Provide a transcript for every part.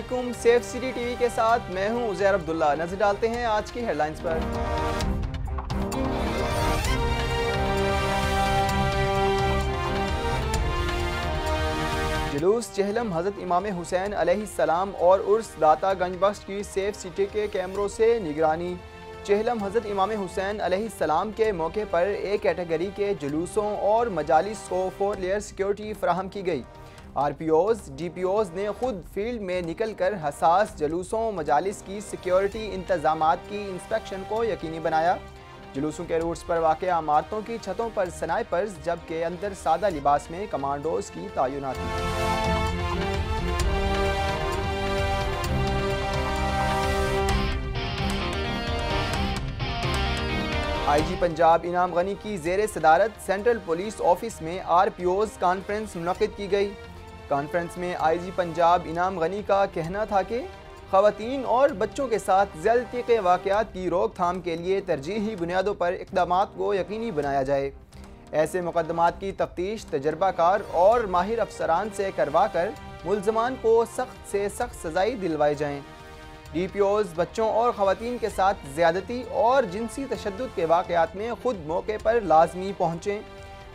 असलकुम safe city TV के साथ मैं हूँ उजैर अब्दुल्ला। नज़र डालते हैं आज की हेडलाइंस पर। जुलूस, चहलम हज़रत इमाम हुसैन अलैहिस्सलाम और उर्स दाता गंजबख्श की सेफ़ सिटी के कैमरों से निगरानी। चहलम हज़रत इमाम हुसैन अलैहिस्सलाम के मौके पर ए कैटेगरी के जुलूसों और मजालिस को फोर लेयर सिक्योरिटी फ्राहम की गई। R P Os D P Os ने खुद फ़ील्ड में निकल कर हसास जलूसों, मजालिस की सिक्योरिटी इंतज़ाम की इंस्पेक्शन को यकीनी बनाया। जुलूसों के रूट्स पर वाक़ इमारतों की छतों पर स्नाइपर्स जबकि अंदर सादा लिबास में कमांडोज की तयनाती आई जी पंजाब इनाम गनी की जेर सदारत सेंट्रल पुलिस ऑफ़िस में आर पी ओज़ कॉन्फ्रेंस मुनद की गई। कॉन्फ्रेंस में आई जी पंजाब इनाम गनी का कहना था कि खातन और बच्चों के साथ ज्यादती के वाक़ात की रोकथाम के लिए तरजीही बुनियादों पर इकदाम को यकीनी बनाया जाए। ऐसे मुकदमात की तफ्तीश तजर्बाकार और माहिर अफसरान से करवा कर मुलजमान को सख्त से सख्त सजाई दिलवाई जाएँ। डी पी ओज़ बच्चों और ख़वान के साथ ज़्यादती और जिनसी तशद के वाक़ात में खुद मौके पर लाजमी पहुँचें।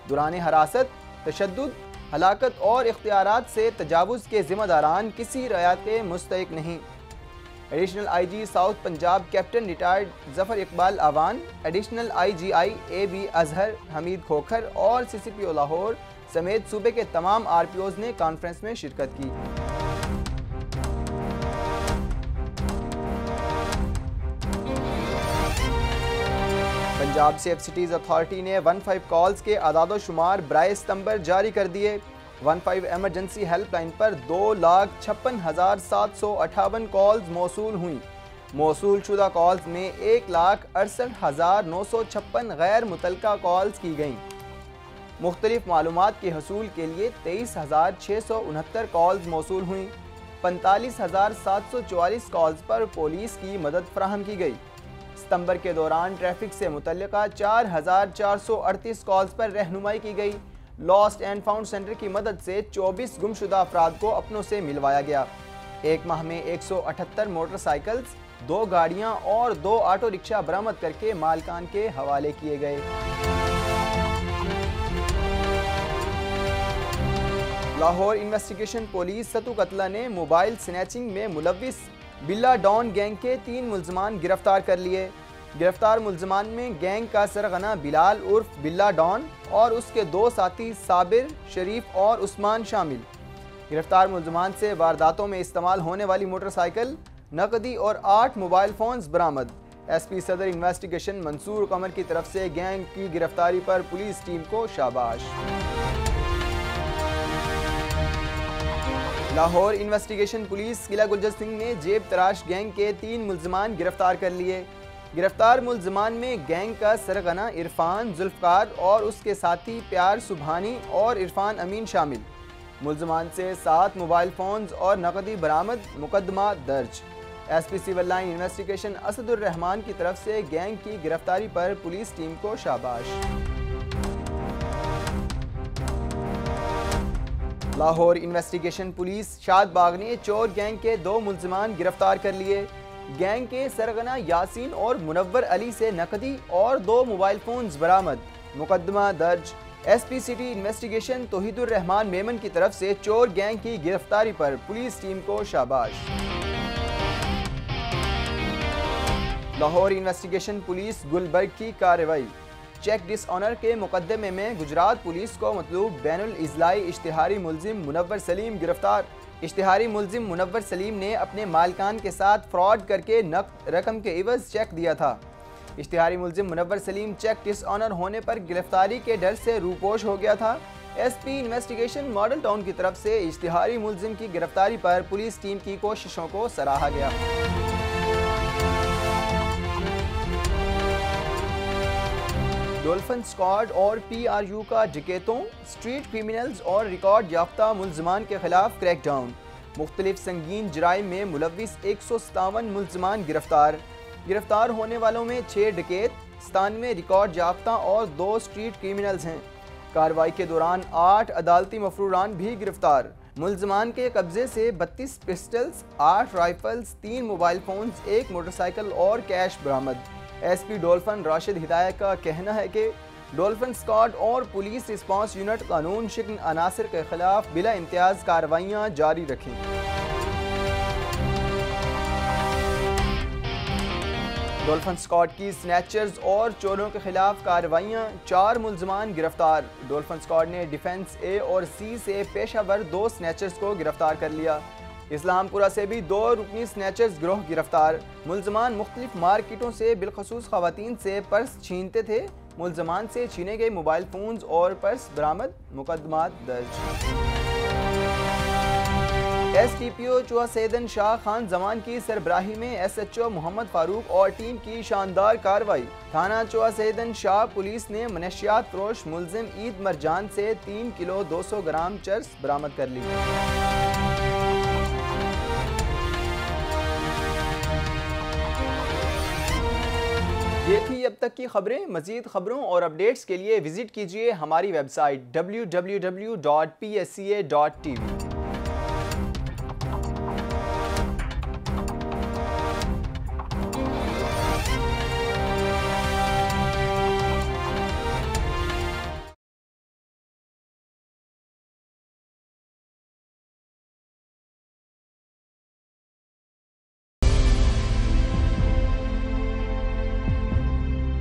दुरान हरासत तशद हलाकत और इख्तियार से तजावज़ के ज़िम्मेदारान किसी रियात मुस्तक नहीं। Additional I G south Punjab captain retired Zafar Iqbal Awan, additional I G I A B Azhar, Hameed Khokhar और C C P O Lahore समेत सूबे के तमाम आर पी ओज़ ने कॉन्फ्रेंस में शिरकत की। पंजाब सेफ़ सिटीज़ अथॉरिटी ने वन फाइव कॉल्स के आदाद शुमार बर सितंबर जारी कर दिए। वन फाइव एमरजेंसी हेल्पलाइन पर दो लाख छप्पन हज़ार सात सौ अठावन कॉल्स मौसू हुई। मौसू शुदा कॉल्स में एक लाख अड़सठ हज़ार नौ सौ छप्पन गैर मुतल कॉल्स की गईं। मुख्तलिफ़ मालूम के हसूल के लिए तेईस हज़ार छः सौ उनहत्तर कॉल्स मौसू हुई। पैंतालीस हज़ार सात सौ चवालीस कॉल्स पर पुलिस की मदद फ्राहम की गई। सितंबर के दौरान ट्रैफ़िक से मुतल चार हज़ार चार सौ अड़तीस कॉल्स पर रहनुमाई की गई। लॉस्ट एंड फाउंड सेंटर की मदद से 24 गुमशुदा अफराद को अपनों से मिलवाया गया। एक माह में 178 मोटरसाइकिल्स, दो गाड़ियाँ और दो ऑटो रिक्शा बरामद करके मालकान के हवाले किए गए। लाहौर इन्वेस्टिगेशन पुलिस सतु कतला ने मोबाइल स्नैचिंग में मुलविस बिल्ला डॉन गैंग के तीन मुलजमान गिरफ़्तार कर लिए। गिरफ़्तार मुलजमान में गैंग का सरगना बिलाल उर्फ़ बिल्ला डॉन और उसके दो साथी साबिर, शरीफ और उस्मान शामिल। गिरफ़्तार मुलजमान से वारदातों में इस्तेमाल होने वाली मोटरसाइकिल, नकदी और आठ मोबाइल फ़ोन्स बरामद। S P Saddar investigation Mansoor Qamar की तरफ़ से गैंग की गिरफ्तारी पर पुलिस टीम को शाबाश। लाहौर इन्वेस्टिगेशन पुलिस किला गुलजर सिंह ने जेब तराश गैंग के तीन मुलजमान गिरफ़्तार कर लिए। गिरफ़्तार मुलजमान में गैंग का सरगना इरफान जुल्फकार और उसके साथी प्यार सुबहानी और इरफान अमीन शामिल। मुलजमान से सात मोबाइल फ़ोन्स और नकदी बरामद मुकदमा दर्ज। S P civil line investigation Asadurrehman की तरफ़ से गैंग की गिरफ्तारी पर पुलिस टीम को शाबाश। लाहौर इन्वेस्टिगेशन पुलिस, शाद बाग ने चोर गैंग के दो मुलजमान गिरफ़्तार कर लिए। गैंग के सरगना यासीन और मुनवर अली से नकदी और दो मोबाइल फ़ोन बरामद। मुकदमा दर्ज। S P city investigation Tauheedurrehman Memon की तरफ़ से चोर गैंग की गिरफ्तारी पर पुलिस टीम को शाबाश। लाहौर इन्वेस्टिगेशन पुलिस गुलबर्ग की कार्रवाई। चेक डिसऑनर के मुकदमे में गुजरात पुलिस को मतलूब बैन अजलाई इश्तहारी मुलजिम मुनवर सलीम गिरफ़्तार। इश्तहारी मुलजिम मुनवर सलीम ने अपने मालकान के साथ फ्रॉड करके नकद रकम के इवज चेक दिया था। इश्तहारी मुलजिम मुनवर सलीम चेक डिसऑनर होने पर गिरफ्तारी के डर से रूपोश हो गया था। एसपी इन्वेस्टिगेशन मॉडल टाउन की तरफ़ से इश्तहारी मुलजिम की गिरफ्तारी पर पुलिस टीम की कोशिशों को सराहा गया। डोल्फन स्क्वाड और पीआरयू का डिकेतों स्ट्रीट क्रिमिनल्स और रिकॉर्ड याफ्ता मुलजमान के खिलाफ क्रैकडाउन। मुख्तलिफ़ संगीन जराइम में मुलविस एक सौ सतावन मुलजमान गिरफ़्तार। गिरफ़्तार होने वालों में छः डकेत सतानवे रिकॉर्ड याफ्ता और दो स्ट्रीट क्रिमिनल्स हैं। कार्रवाई के दौरान आठ अदालती मफरूरान भी गिरफ़्तार। मुलजमान के कब्जे से 32 पिस्टल्स, आठ राइफल्स, तीन मोबाइल फोन्स, एक मोटरसाइकिल और कैश बरामद। एसपी डोल्फन राशिद हिदायत का कहना है कि डोल्फन स्कॉट और पुलिस रिस्पांस यूनिट कानून शिकन अनासर के खिलाफ बिला इम्तियाज़ कार्रवाइयाँ जारी रखें। डोल्फन स्कॉट की स्नैचर्स और चोरों के खिलाफ कार्रवाइयाँ, चार मुलजमान गिरफ़्तार। डोल्फन स्कॉट ने डिफेंस ए और सी से पेशावर दो स्नैचर्स को गिरफ़्तार कर लिया। इस्लामपुरा से भी दो रुकनी स्नैचर्स गिरोह गिरफ़्तार। मुलजमान मुख्तलिफ़ मार्केटों से बिलखसूस खातन से पर्स छीनते थे। मुलजमान से छीने गए मोबाइल फ़ोन और पर्स बरामद मुकदमा दर्ज। एस टी पी ओ चुहा सैदन शाह खान जमान की सरबराही में S H O Mohammad Farooq और टीम की शानदार कार्रवाई। थाना चुहा सैदन शाह पुलिस ने मनशियात फरोश मुलजिम ईद मरजान से तीन किलो दो सौ ग्राम चर्स बरामद कर ली। अब तक की खबरें मजीद खबरों और अपडेट्स के लिए विज़िट कीजिए हमारी website W W W dot P S C A dot T V